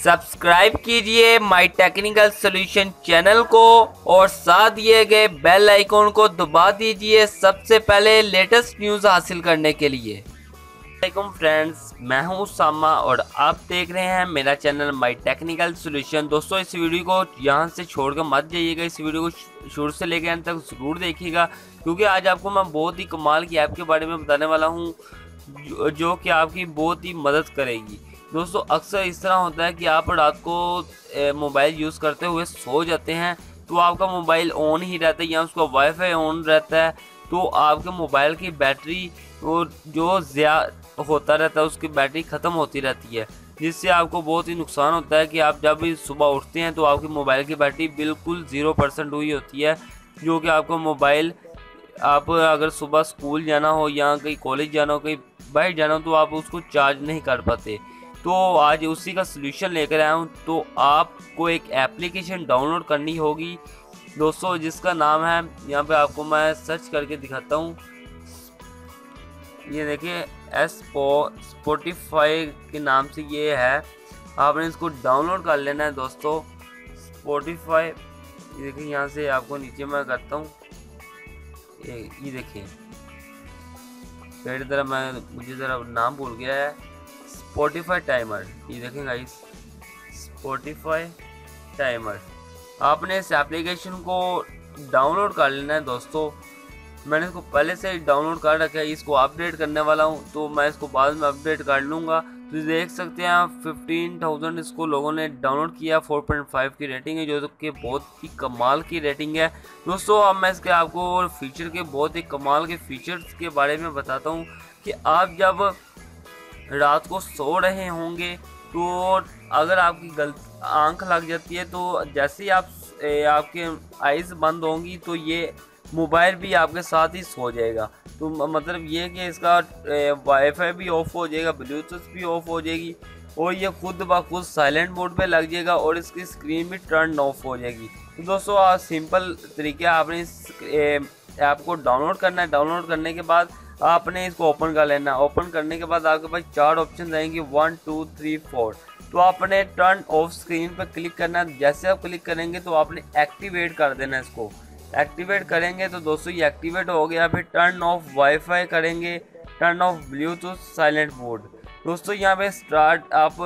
Subscribe कीजिए my technical solution channel को और साथ दिए गए बेल आइकॉन को दबा दीजिए सबसे पहले लेटेस्ट न्यूज़ हासिल करने के लिए। फ्रेंड्स, मैं हूँ सामा और आप देख रहे हैं मेरा चैनल माय टेक्निकल सॉल्यूशन। दोस्तों, इस वीडियो को यहाँ से छोड़कर मत जाइएगा, इस वीडियो को शुरू से लेकर अंत तक ज़रूर देखिएगा, क्योंकि आज आपको मैं बहुत ही कमाल की ऐप के बारे में बताने वाला हूँ जो कि आपकी बहुत ही मदद करेगी। दोस्तों, अक्सर इस तरह होता है कि आप रात को मोबाइल यूज़ करते हुए सो जाते हैं तो आपका मोबाइल ऑन ही रहता है या उसका वाईफाई ऑन रहता है तो आपके मोबाइल की बैटरी और जो होता रहता है, उसकी बैटरी ख़त्म होती रहती है। जिससे आपको बहुत ही नुकसान होता है कि आप जब सुबह उठते हैं तो आपकी मोबाइल की बैटरी बिल्कुल ज़ीरो परसेंट हुई होती है, जो कि आपका मोबाइल, आप अगर सुबह स्कूल जाना हो या कहीं कॉलेज जाना हो, कहीं बाहर जाना हो तो आप उसको चार्ज नहीं कर पाते। तो आज उसी का सलूशन लेकर आया हूँ। तो आपको एक एप्लीकेशन डाउनलोड करनी होगी। दोस्तों, जिसका नाम है, यहाँ पे आपको मैं सर्च करके दिखाता हूँ। ये देखिए एस पो स्पोटिफाई के नाम से ये है। आपने इसको डाउनलोड कर लेना है, दोस्तों। स्पोटिफाई ये देखिए, यहाँ से आपको नीचे मैं करता हूँ। ये देखिए। मेरी तरह मैं, मुझे ज़रा नाम भूल गया है। स्पोटिफाई टाइमर ये देखें गाइस स्पोटिफाई टाइमर आपने इस एप्लीकेशन को डाउनलोड कर लेना है दोस्तों. मैंने इसको पहले से ही डाउनलोड कर रखा है. इसको अपडेट करने वाला हूँ तो मैं इसको बाद में अपडेट कर लूँगा. तो देख सकते हैं फिफ्टीन थाउज़ेंड इसको लोगों ने डाउनलोड किया. फोर पॉइंट फाइव की रेटिंग है, जो कि बहुत ही कमाल की रेटिंग है. दोस्तों, अब मैं इसके आपको फीचर के, बहुत ही कमाल के फीचर्स के बारे में बताता हूँ कि आप जब रात को सो रहे होंगे तो अगर आपकी गलत आँख लग जाती है तो जैसे ही आप आपके आइज़ बंद होंगी तो ये मोबाइल भी आपके साथ ही सो जाएगा। तो मतलब ये कि इसका वाईफाई भी ऑफ़ हो जाएगा ब्लूटूथ भी ऑफ़ हो जाएगी, और ये खुद ब खुद साइलेंट मोड पे लग जाएगा, और इसकी स्क्रीन भी टर्न ऑफ़ हो जाएगी। तो दोस्तों, आज सिंपल तरीके आपने इस ऐप को डाउनलोड करना है। डाउनलोड करने के बाद आपने इसको ओपन कर लेना। ओपन करने के बाद आपके पास चार ऑप्शन आएँगे। वन टू थ्री फोर तो आपने टर्न ऑफ़ स्क्रीन पर क्लिक करना। जैसे आप क्लिक करेंगे तो आपने एक्टिवेट कर देना इसको। एक्टिवेट करेंगे तो दोस्तों ये एक्टिवेट हो गया। फिर टर्न ऑफ़ वाईफाई करेंगे। Turn off Bluetooth silent mode दोस्तों यहाँ पे स्टार्ट आप,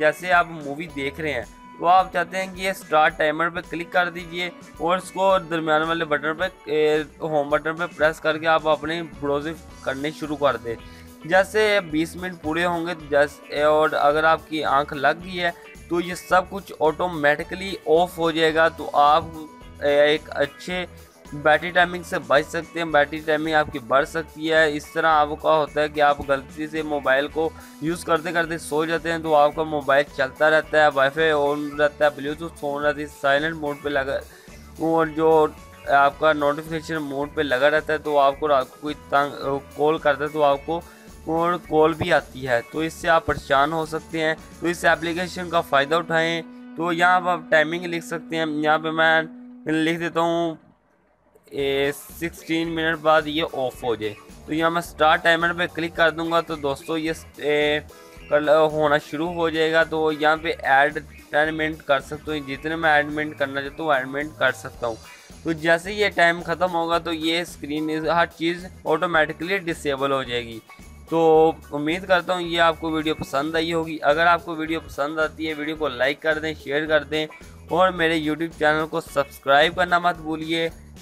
जैसे आप मूवी देख रहे हैं तो आप चाहते हैं कि ये स्टार्ट टाइमर पर क्लिक कर दीजिए और इसको दरमियान वाले बटन पर होम बटन पर प्रेस करके आप अपने ब्राउजिंग करने शुरू कर दें। जैसे 20 मिनट पूरे होंगे तो जैसे और अगर आपकी आँख लग गई है तो ये सब कुछ ऑटोमेटिकली ऑफ़ हो जाएगा। तो आप एक अच्छे बैटरी टाइमिंग से बच सकते हैं, बैटरी टाइमिंग आपकी बढ़ सकती है। इस तरह आपका होता है कि आप गलती से मोबाइल को यूज़ करते करते सो जाते हैं तो आपका मोबाइल चलता रहता है वाईफाई ऑन रहता है ब्लूटूथ ऑन रहती है साइलेंट मोड पे लगा और जो आपका नोटिफिकेशन मोड पे लगा रहता है तो आपको रात को कोई तंग कॉल करता है तो आपको और कॉल भी आती है। तो इससे आप परेशान हो सकते हैं तो इस एप्लीकेशन का फ़ायदा उठाएँ। तो यहाँ आप टाइमिंग लिख सकते हैं, यहाँ पे मैं लिख देता हूँ सिक्सटीन मिनट बाद ये ऑफ़ हो जाए। तो यहाँ मैं स्टार्ट टाइमर पे क्लिक कर दूँगा तो दोस्तों ये कल होना शुरू हो जाएगा। तो यहाँ पे ऐड मिनट कर सकते हूँ। जितने मैं ऐड मिनट करना चाहता हूँ ऐड मिनट कर सकता हूँ। तो जैसे ये टाइम ख़त्म होगा तो ये स्क्रीन हर चीज़ ऑटोमेटिकली डिसेबल हो जाएगी। तो उम्मीद करता हूँ ये आपको वीडियो पसंद आई होगी। अगर आपको वीडियो पसंद आती है, वीडियो को लाइक कर दें शेयर कर दें और मेरे यूट्यूब चैनल को सब्सक्राइब करना मत भूलिए।